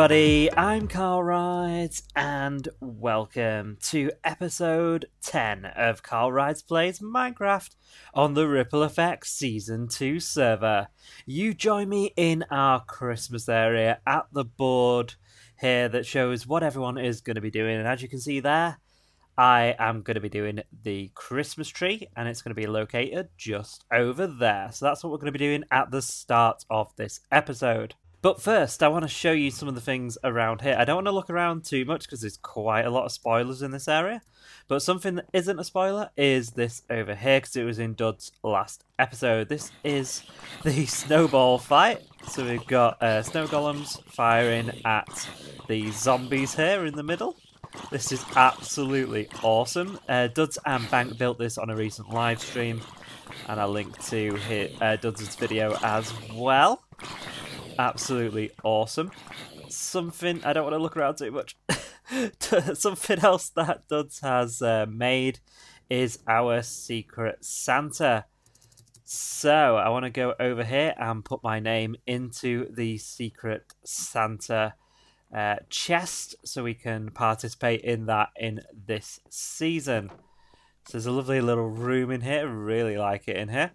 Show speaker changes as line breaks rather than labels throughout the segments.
Everybody. I'm CarlRyds, and welcome to episode 10 of CarlRyds Plays Minecraft on the Ripple Effect Season 2 server. You join me in our Christmas area at the board here that shows what everyone is going to be doing, and as you can see there, I am going to be doing the Christmas tree, and it's going to be located just over there. So that's what we're going to be doing at the start of this episode. But first, I want to show you some of the things around here. I don't want to look around too much because there's quite a lot of spoilers in this area. But something that isn't a spoiler is this over here because it was in Dud's last episode. This is the snowball fight. So we've got uh, snow golems firing at the zombies here in the middle. This is absolutely awesome. Uh, Duds and Bank built this on a recent live stream, and I'll link to his, uh, Duds' video as well absolutely awesome. Something I don't want to look around too much. Something else that Duds has uh, made is our secret Santa. So I want to go over here and put my name into the secret Santa uh, chest so we can participate in that in this season. So there's a lovely little room in here. Really like it in here.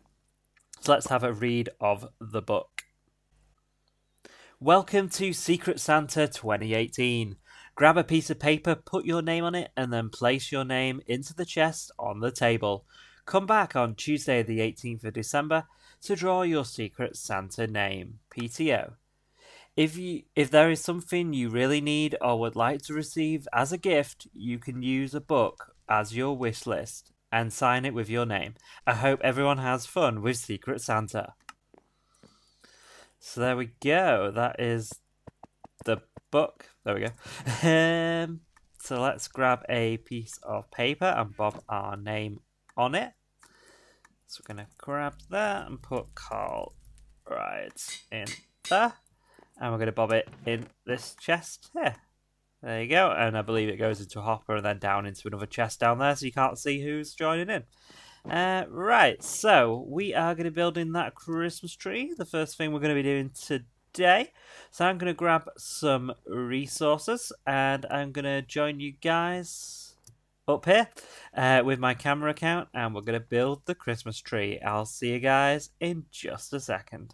So let's have a read of the book. Welcome to Secret Santa 2018. Grab a piece of paper, put your name on it, and then place your name into the chest on the table. Come back on Tuesday, the 18th of December, to draw your Secret Santa name, PTO. If you if there is something you really need or would like to receive as a gift, you can use a book as your wish list and sign it with your name. I hope everyone has fun with Secret Santa. So there we go. That is the book. There we go. Um, so let's grab a piece of paper and bob our name on it. So we're going to grab that and put Carl right in there. And we're going to bob it in this chest here. There you go. And I believe it goes into a hopper and then down into another chest down there so you can't see who's joining in. Uh, right, so we are going to be building that Christmas tree. The first thing we're going to be doing today. So I'm going to grab some resources and I'm going to join you guys up here uh, with my camera account and we're going to build the Christmas tree. I'll see you guys in just a second.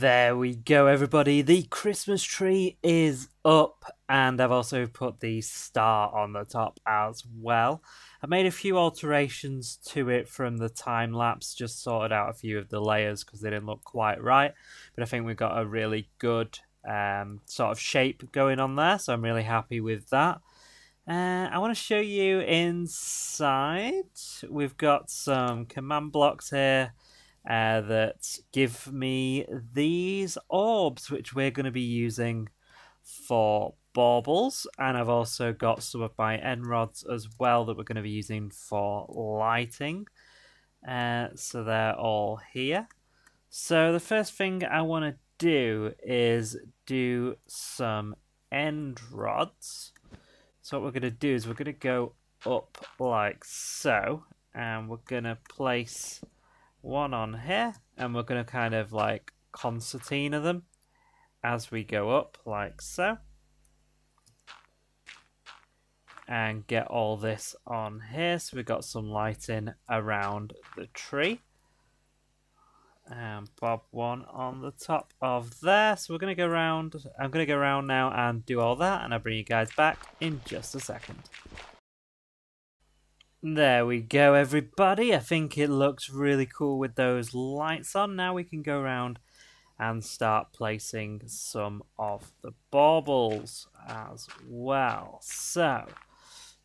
There we go, everybody. The Christmas tree is up, and I've also put the star on the top as well. I made a few alterations to it from the time lapse, just sorted out a few of the layers because they didn't look quite right. But I think we've got a really good um, sort of shape going on there, so I'm really happy with that. Uh, I want to show you inside. We've got some command blocks here uh, that give me these orbs, which we're going to be using for baubles. And I've also got some of my end rods as well that we're going to be using for lighting. Uh, so they're all here. So the first thing I want to do is do some end rods. So what we're going to do is we're going to go up like so. And we're going to place one on here, and we're going to kind of like concertina them as we go up, like so. And get all this on here, so we've got some lighting around the tree. And bob one on the top of there. So we're going to go around, I'm going to go around now and do all that, and I'll bring you guys back in just a second. There we go, everybody. I think it looks really cool with those lights on. Now we can go around and start placing some of the baubles as well. So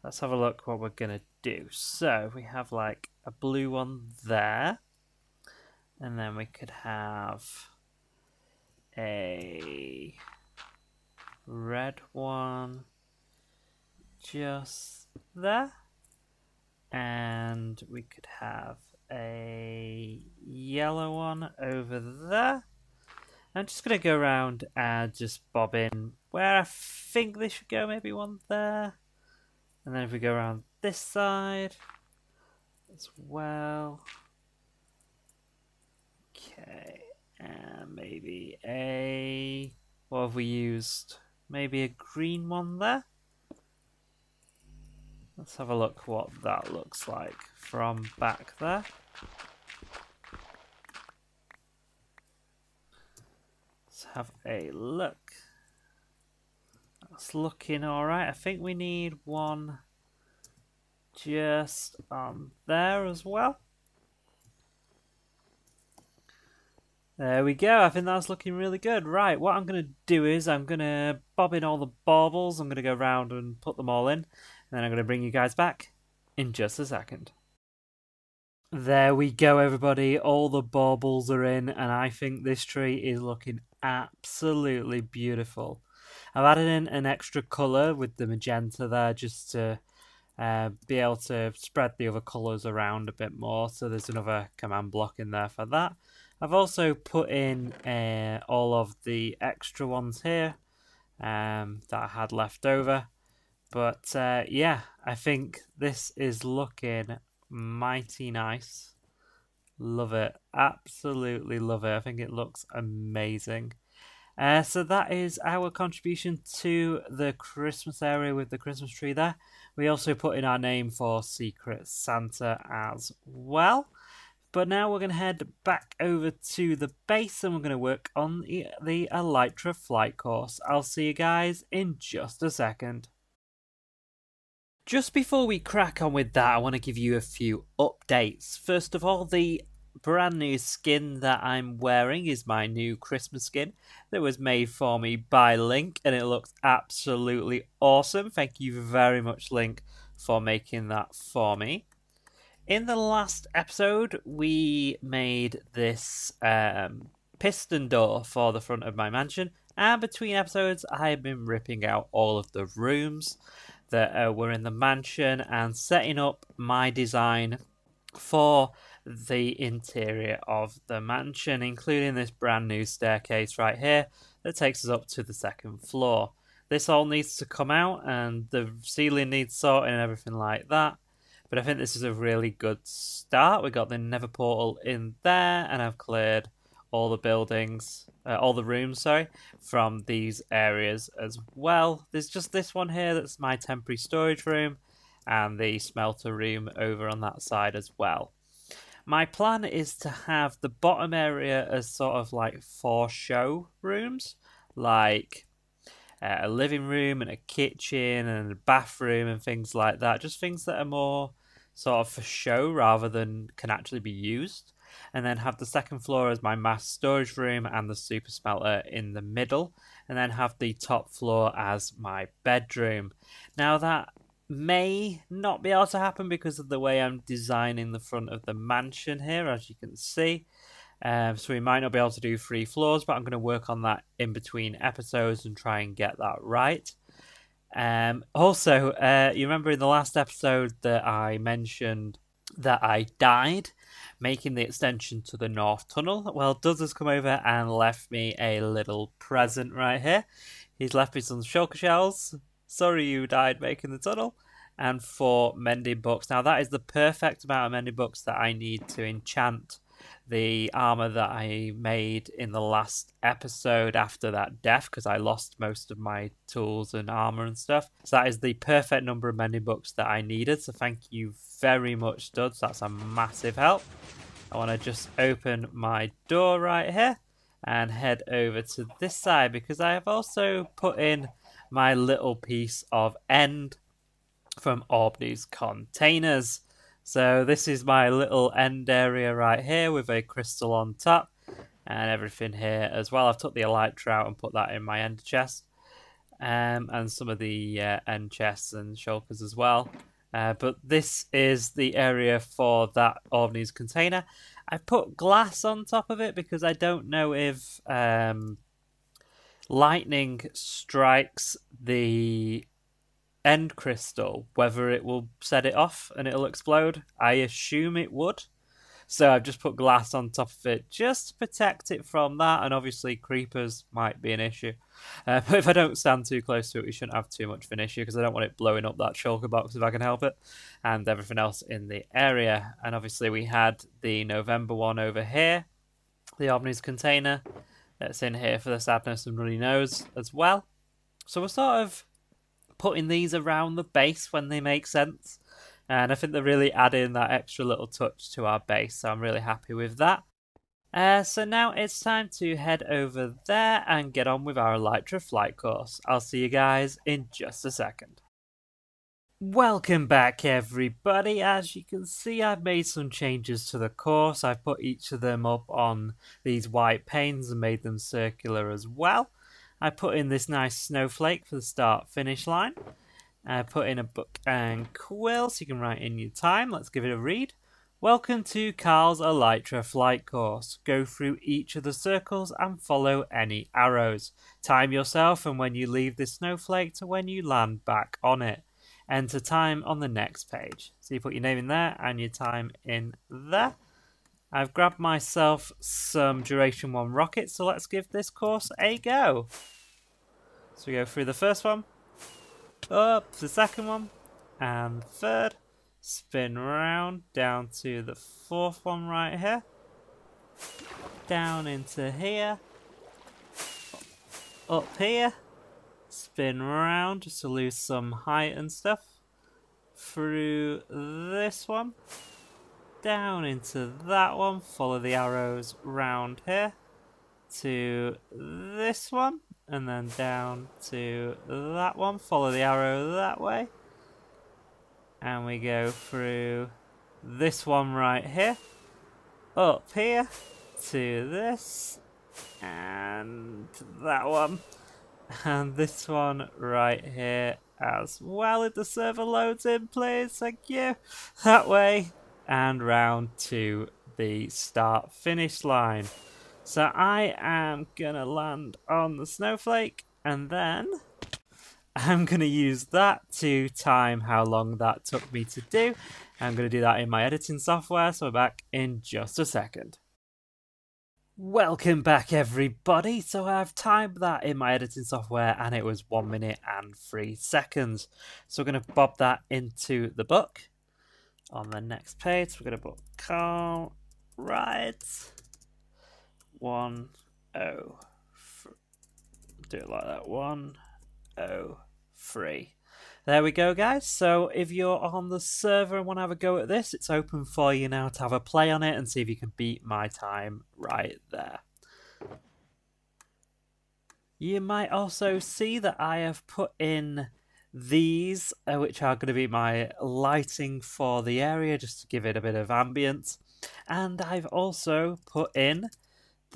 let's have a look what we're going to do. So we have like a blue one there. And then we could have a red one just there. And we could have a yellow one over there. I'm just going to go around and just bob in where I think they should go. Maybe one there. And then if we go around this side as well. Okay. And maybe a... What have we used? Maybe a green one there? Let's have a look what that looks like from back there. Let's have a look. That's looking alright. I think we need one just on there as well. There we go. I think that's looking really good. Right, what I'm going to do is I'm going to bob in all the baubles. I'm going to go around and put them all in. Then I'm going to bring you guys back in just a second. There we go, everybody. All the baubles are in, and I think this tree is looking absolutely beautiful. I've added in an extra colour with the magenta there just to uh, be able to spread the other colours around a bit more. So there's another command block in there for that. I've also put in uh, all of the extra ones here um, that I had left over. But uh, yeah, I think this is looking mighty nice. Love it. Absolutely love it. I think it looks amazing. Uh, so that is our contribution to the Christmas area with the Christmas tree there. We also put in our name for Secret Santa as well. But now we're going to head back over to the base and we're going to work on the, the Elytra flight course. I'll see you guys in just a second. Just before we crack on with that, I want to give you a few updates. First of all, the brand new skin that I'm wearing is my new Christmas skin that was made for me by Link, and it looks absolutely awesome. Thank you very much, Link, for making that for me. In the last episode, we made this um, piston door for the front of my mansion, and between episodes, I have been ripping out all of the rooms that uh, were in the mansion and setting up my design for the interior of the mansion, including this brand new staircase right here that takes us up to the second floor. This all needs to come out, and the ceiling needs sorting and everything like that. But I think this is a really good start. We got the Nether portal in there, and I've cleared all the buildings, uh, all the rooms, sorry, from these areas as well. There's just this one here that's my temporary storage room, and the smelter room over on that side as well. My plan is to have the bottom area as sort of like four show rooms, like uh, a living room and a kitchen and a bathroom and things like that. Just things that are more sort of for show rather than can actually be used and then have the second floor as my mass storage room and the super smelter in the middle, and then have the top floor as my bedroom. Now, that may not be able to happen because of the way I'm designing the front of the mansion here, as you can see. Um, so we might not be able to do three floors, but I'm going to work on that in between episodes and try and get that right. Um, also, uh, you remember in the last episode that I mentioned that I died making the extension to the North Tunnel. Well, Duds has come over and left me a little present right here. He's left me some shulker shells. Sorry you died making the tunnel. And four mending books. Now, that is the perfect amount of mending books that I need to enchant the armor that I made in the last episode after that death because I lost most of my tools and armor and stuff. So that is the perfect number of mending books that I needed. So thank you very much, Duds. That's a massive help. I want to just open my door right here and head over to this side because I have also put in my little piece of end from Aubni's containers. So this is my little end area right here with a crystal on top. and everything here as well. I've took the elytra out and put that in my end chest, um, and some of the uh, end chests and shulkers as well. Uh, but this is the area for that Aubni's container. I put glass on top of it because I don't know if um, lightning strikes the end crystal, whether it will set it off and it'll explode. I assume it would. So I've just put glass on top of it just to protect it from that. And obviously, creepers might be an issue. Uh, but if I don't stand too close to it, we shouldn't have too much of an issue because I don't want it blowing up that shulker box if I can help it, and everything else in the area. And obviously, we had the November one over here, the Aubni's container that's in here for the sadness and runny nose as well. So we're sort of putting these around the base when they make sense. And I think they're really adding that extra little touch to our base, so I'm really happy with that. Uh, so now it's time to head over there and get on with our Elytra flight course. I'll see you guys in just a second. Welcome back everybody. As you can see I've made some changes to the course. I've put each of them up on these white panes and made them circular as well. I put in this nice snowflake for the start finish line. I put in a book and quill so you can write in your time. Let's give it a read. Welcome to Carl's Elytra flight course. Go through each of the circles and follow any arrows. Time yourself from when you leave the snowflake to when you land back on it. Enter time on the next page. So you put your name in there and your time in there. I've grabbed myself some Duration 1 rockets, so let's give this course a go. So we go through the first one, up the second one, and third. Spin round down to the fourth one right here, down into here, up here, spin round just to lose some height and stuff, through this one, down into that one, follow the arrows round here, to this one, and then down to that one, follow the arrow that way, and we go through this one right here, up here to this, and that one, and this one right here as well. If the server loads in, please, thank you. That way, and round to the start finish line. So I am gonna land on the snowflake and then I'm to use that to time how long that took me to do. I'm to do that in my editing software, so we're back in just a second. Welcome back, everybody. So I've timed that in my editing software and it was one minute and three seconds. So we're to bob that into the book. On the next page, we're to put Carl Rides one oh. Do it like that. one oh three. There we go, guys. So if you're on the server and want to have a go at this, it's open for you now to have a play on it and see if you can beat my time right there. You might also see that I have put in these, uh, which are going to be my lighting for the area, just to give it a bit of ambience. And I've also put in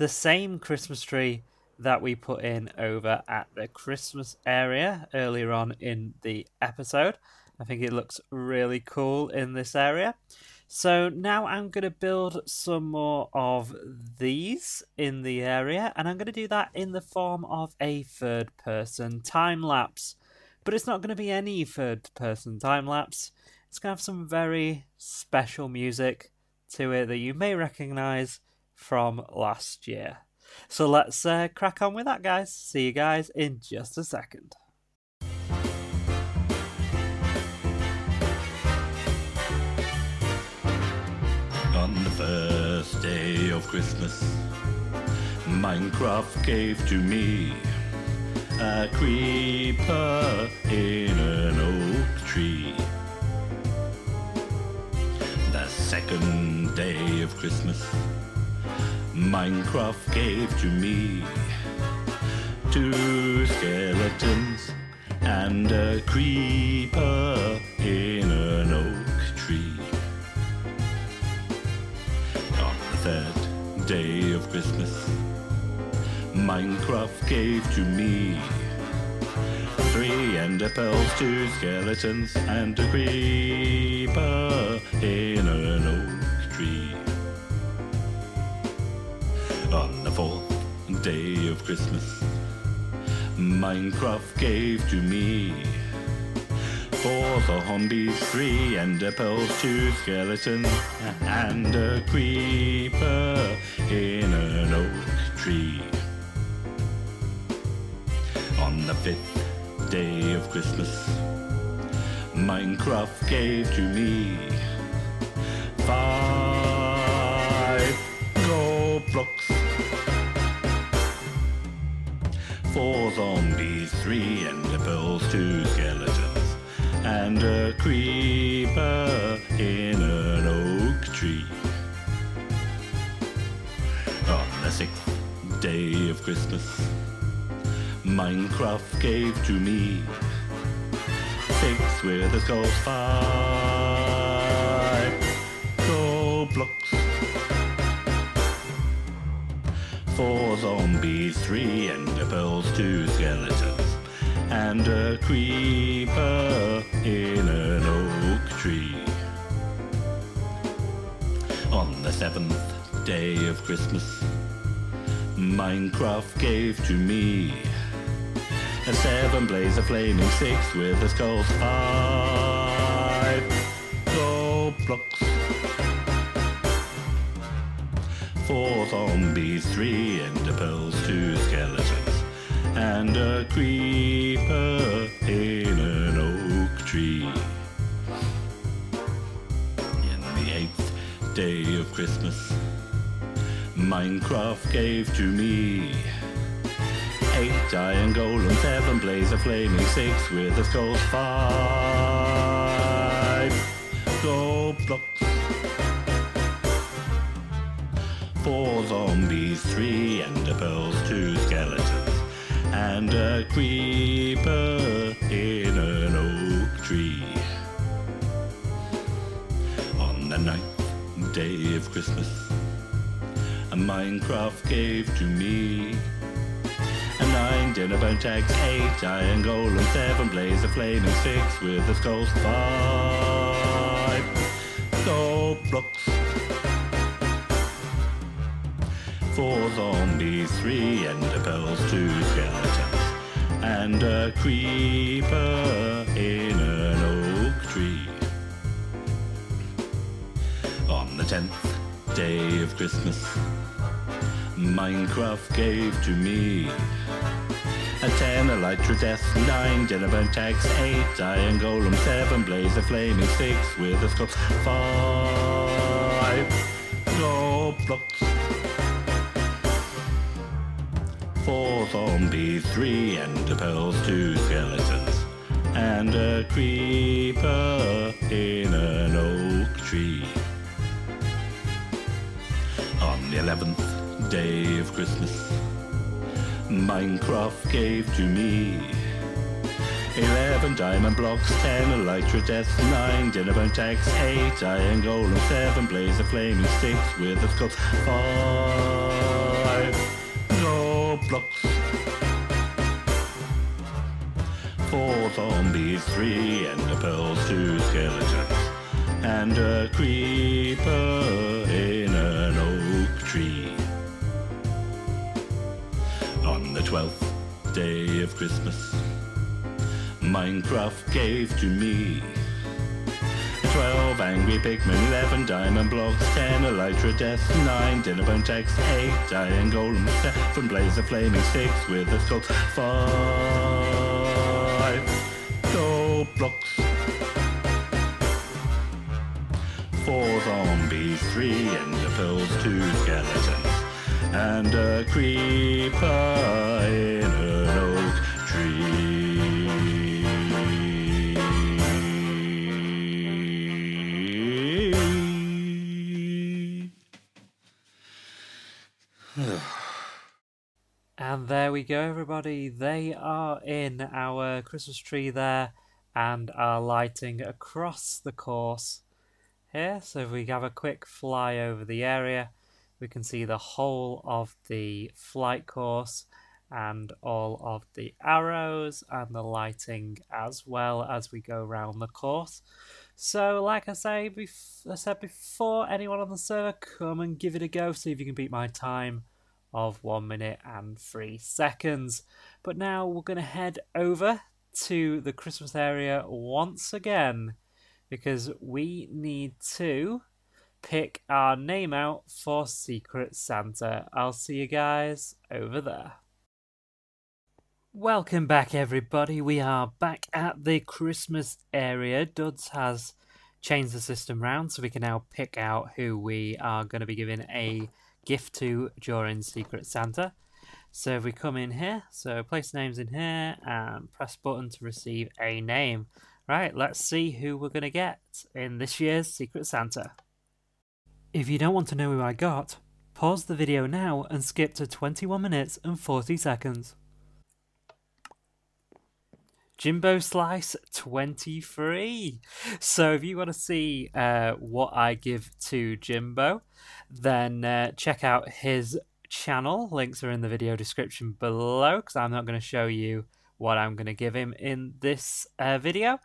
the same Christmas tree that we put in over at the Christmas area earlier on in the episode. I think it looks really cool in this area. So now I'm going to build some more of these in the area, and I'm going to do that in the form of a third person time lapse. But it's not going to be any third person time lapse. It's going to have some very special music to it that you may recognize from last year. So let's uh, crack on with that, guys. See you guys in just a second.
On the first day of Christmas, Minecraft gave to me a creeper in an oak tree. The second day of Christmas, Minecraft gave to me two skeletons and a creeper in an oak tree. On the third day of Christmas, Minecraft gave to me three ender pearls, two skeletons, and a creeper in an oak day of Christmas, Minecraft gave to me four zombies, three ender pearls, two skeletons, and a creeper in an oak tree. On the fifth day of Christmas, Minecraft gave to me five gold blocks, four zombies, three ender pearls, two skeletons, and a creeper in an oak tree. On the sixth day of Christmas, Minecraft gave to me six wither skull five gold blocks, four zombies, three ender pearls, two skeletons, and a creeper in an oak tree. On the seventh day of Christmas, Minecraft gave to me a seven blaze of flaming six wither skull five gold blocks. Zombies, three ender pearls, two skeletons, and a creeper in an oak tree. In the eighth day of Christmas, Minecraft gave to me eight iron golem, seven blaze of flaming six wither skull five Four zombies, three ender pearls, two skeletons, and a creeper in an oak tree. On the ninth day of Christmas, a Minecraft gave to me a nine dinnerbone tags, eight iron golem, seven blaze of flaming six wither skull five gold blocks. Four zombies, three ender pearls, two skeletons, and a creeper in an oak tree. On the tenth day of Christmas, Minecraft gave to me a ten elytra death, nine dinnerbone tags, eight iron golem, seven blaze of flaming six wither skull, five gold blocks, four zombies, three ender pearls, two skeletons, and a creeper in an oak tree. On the eleventh day of Christmas, Minecraft gave to me Eleven diamond blocks, ten elytra deaths, nine dinnerbone tags, eight iron golem, seven blaze of flaming six wither skull, five gold blocks, four zombies, three ender pearls, two skeletons, and a creeper in an oak tree. On the twelfth day of Christmas, Minecraft gave to me twelve angry pigmen, eleven diamond blocks, ten elytra deaths, nine dinnerbone tags, eight iron golem, seven blaze of flaming six wither skull, five gold blocks, four zombies, three ender pearls, two skeletons and a creeper
And there we go, everybody. They are in our Christmas tree there and are lighting across the course here. So if we have a quick fly over the area, we can see the whole of the flight course and all of the arrows and the lighting as well as we go around the course. So, like I say, I said before, anyone on the server, come and give it a go. See if you can beat my time of one minute and three seconds. But now we're going to head over to the Christmas area once again because we need to pick our name out for Secret Santa. I'll see you guys over there. Welcome back, everybody. We are back at the Christmas area. Duds has changed the system round so we can now pick out who we are going to be giving a gift to during Secret Santa. So if we come in here, so place names in here and press button to receive a name. Right, let's see who we're going to get in this year's Secret Santa. If you don't want to know who I got, pause the video now and skip to 21 minutes and 40 seconds. Jimbo Slice 23. So if you want to see uh, what I give to Jimbo, then uh, check out his channel. Links are in the video description below because I'm not going to show you what I'm going to give him in this uh, video.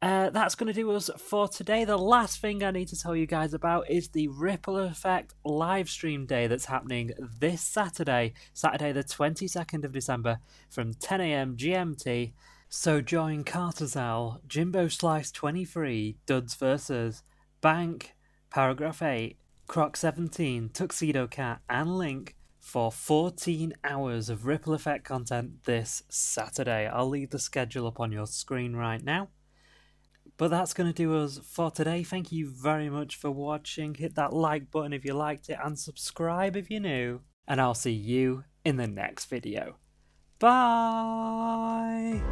Uh, that's going to do us for today. The last thing I need to tell you guys about is the Ripple Effect live stream day that's happening this Saturday, Saturday the 22nd of December from 10am GMT. So join Carterzal, Jimbo Slice 23, Duds versus Bank, Paragraph 8, Croc 17, Tuxedo Cat, and Link for 14 hours of Ripple Effect content this Saturday. I'll leave the schedule up on your screen right now. But that's going to do us for today. Thank you very much for watching. Hit that like button if you liked it and subscribe if you're new. And I'll see you in the next video. Bye!